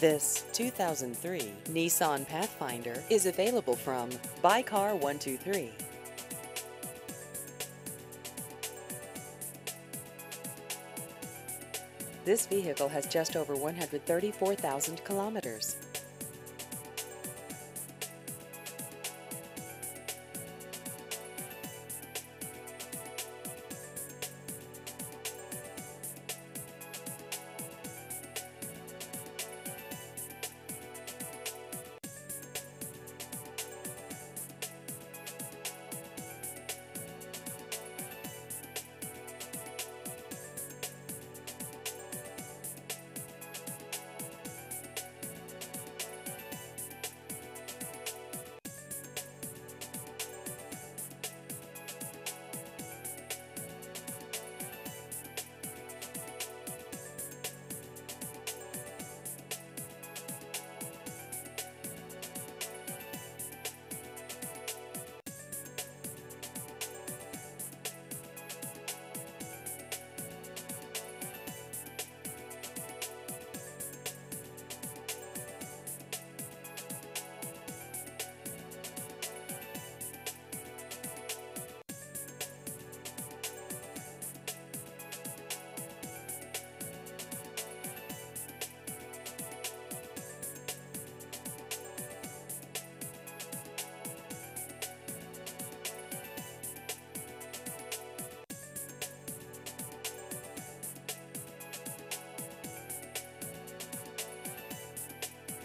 This 2003 Nissan Pathfinder is available from Buy Car 123. This vehicle has just over 134,000 kilometers.